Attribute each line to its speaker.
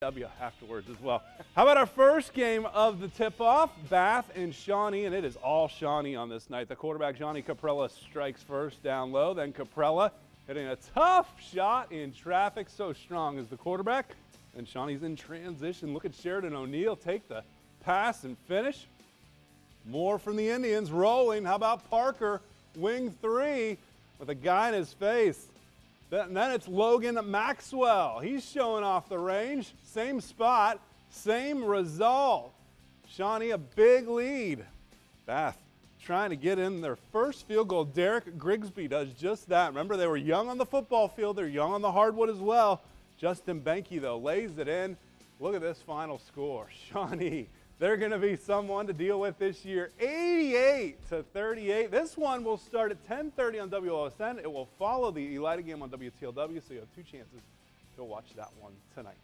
Speaker 1: W afterwards as well. How about our first game of the tip-off? Bath and Shawnee, and it is all Shawnee on this night. The quarterback, Johnny Caprella, strikes first down low. Then Caprella hitting a tough shot in traffic. So strong is the quarterback. And Shawnee's in transition. Look at Sheridan O'Neal take the pass and finish. More from the Indians rolling. How about Parker, wing three, with a guy in his face. Then, then it's Logan Maxwell. He's showing off the range. Same spot, same result. Shawnee a big lead. Bath trying to get in their first field goal. Derek Grigsby does just that. Remember, they were young on the football field. They're young on the hardwood as well. Justin Benke, though, lays it in. Look at this final score. Shawnee they're going to be someone to deal with this year. 88 to 38. This one will start at 10:30 on WOSN. It will follow the Elida game on WTLW, so you have two chances to watch that one tonight.